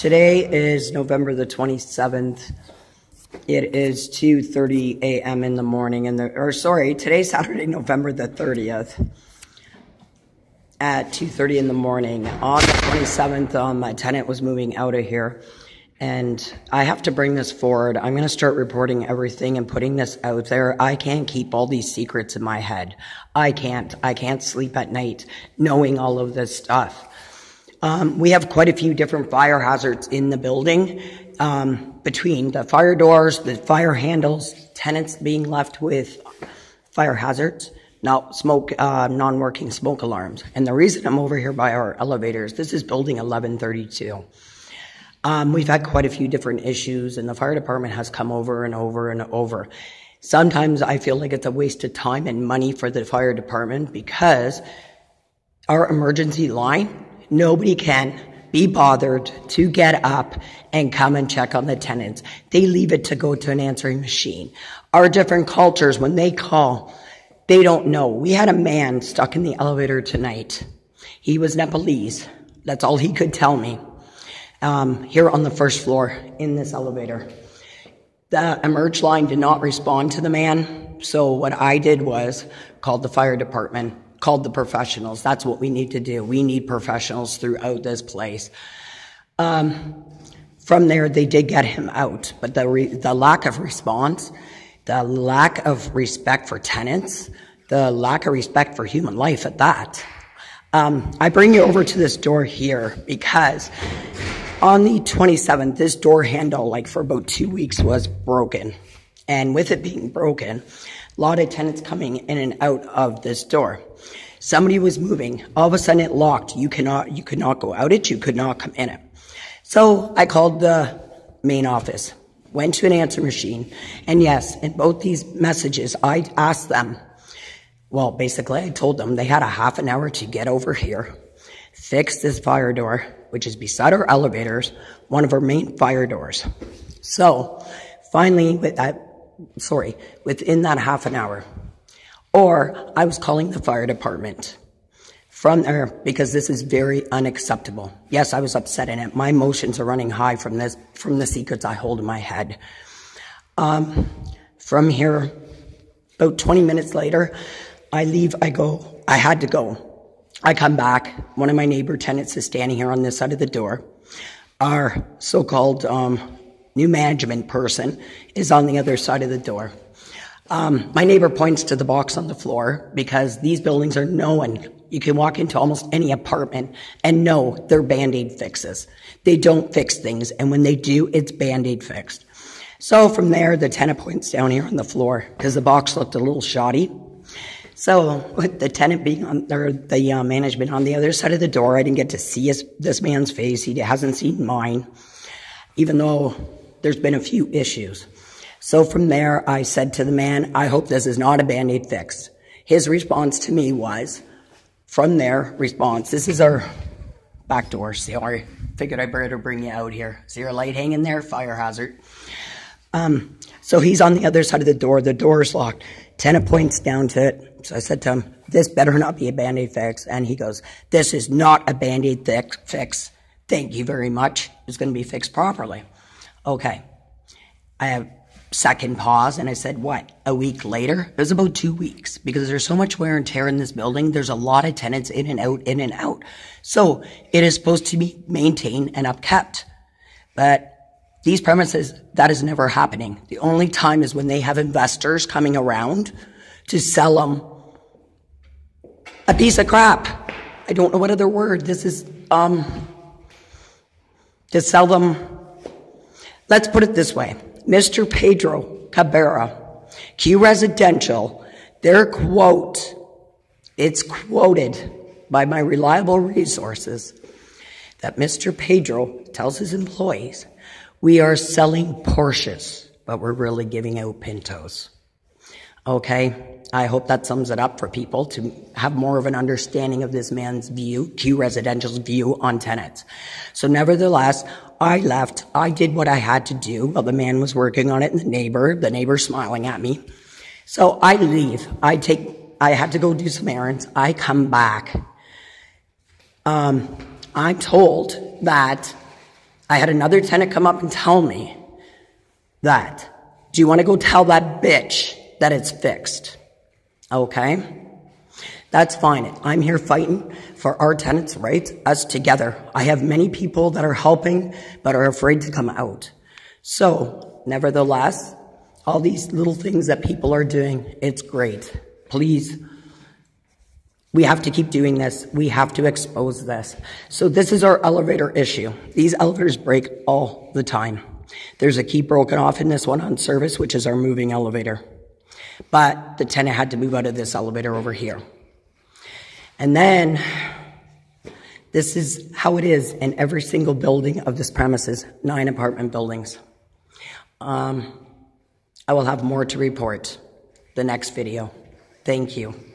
Today is November the 27th. It is 2:30 a.m. in the morning and the or sorry, today's Saturday, November the 30th at 2:30 in the morning. On the 27th, um, my tenant was moving out of here and I have to bring this forward. I'm going to start reporting everything and putting this out there. I can't keep all these secrets in my head. I can't. I can't sleep at night knowing all of this stuff. Um, we have quite a few different fire hazards in the building um, between the fire doors, the fire handles, tenants being left with fire hazards, now smoke, uh, non-working smoke alarms. And the reason I'm over here by our elevators, this is building 1132. Um, we've had quite a few different issues, and the fire department has come over and over and over. Sometimes I feel like it's a waste of time and money for the fire department because our emergency line, nobody can be bothered to get up and come and check on the tenants. They leave it to go to an answering machine. Our different cultures, when they call, they don't know. We had a man stuck in the elevator tonight. He was Nepalese. That's all he could tell me um, here on the first floor in this elevator. The emerge line did not respond to the man, so what I did was called the fire department, called the professionals. That's what we need to do. We need professionals throughout this place. Um, from there, they did get him out, but the re- the lack of response, the lack of respect for tenants, the lack of respect for human life at that. Um, I bring you over to this door here because on the 27th, this door handle, like for about two weeks, was broken. And with it being broken, a lot of tenants coming in and out of this door. Somebody was moving. All of a sudden it locked. You cannot, you could not go out it. You could not come in it. So I called the main office, went to an answer machine. And yes, in both these messages, I asked them, well, basically I told them they had a half an hour to get over here, fix this fire door, which is beside our elevators, one of our main fire doors. So finally, with that, sorry, within that half an hour, or I was calling the fire department from there because this is very unacceptable. Yes, I was upset in it. My emotions are running high from this, from the secrets I hold in my head. Um, from here, about 20 minutes later, I leave, I go, I had to go. I come back. One of my neighbor tenants is standing here on this side of the door. Our so-called um, new management person is on the other side of the door. Um, my neighbor points to the box on the floor because these buildings are known. You can walk into almost any apartment and know they're band-aid fixes. They don't fix things, and when they do, it's band-aid fixed. So from there, the tenant points down here on the floor because the box looked a little shoddy. So with the tenant being on, or the uh, management on the other side of the door, I didn't get to see his, this man's face. He hasn't seen mine, even though there's been a few issues. So from there, I said to the man, I hope this is not a Band-Aid fix. His response to me was, from there, response, this is our back door. Sorry, figured I better bring you out here. See your light hanging there? Fire hazard. Um, so he's on the other side of the door. The door is locked. Tenant points down to it. So I said to him, this better not be a Band-Aid fix. And he goes, this is not a Band-Aid fix. Thank you very much. It's going to be fixed properly. Okay. I have second pause and I said, what? A week later? It was about two weeks because there's so much wear and tear in this building. There's a lot of tenants in and out, in and out. So it is supposed to be maintained and upkept. But these premises, that is never happening. The only time is when they have investors coming around to sell them a piece of crap. I don't know what other word. This is, um, to sell them. Let's put it this way. Mr. Pedro Cabrera, Q Residential, their quote, it's quoted by my reliable resources that Mr. Pedro tells his employees, we are selling Porsches, but we're really giving out Pintos. Okay? I hope that sums it up for people to have more of an understanding of this man's view, Q Residential's view on tenants. So nevertheless, I left. I did what I had to do while the man was working on it and the neighbor, the neighbor smiling at me. So I leave. I take, I had to go do some errands. I come back. Um, I'm told that I had another tenant come up and tell me that. Do you want to go tell that bitch that it's fixed? Okay? That's fine. I'm here fighting for our tenants' rights, us together. I have many people that are helping but are afraid to come out. So, nevertheless, all these little things that people are doing, it's great. Please, we have to keep doing this. We have to expose this. So this is our elevator issue. These elevators break all the time. There's a key broken off in this one on service, which is our moving elevator. But the tenant had to move out of this elevator over here. And then this is how it is in every single building of this premises, nine apartment buildings. Um, I will have more to report the next video. Thank you.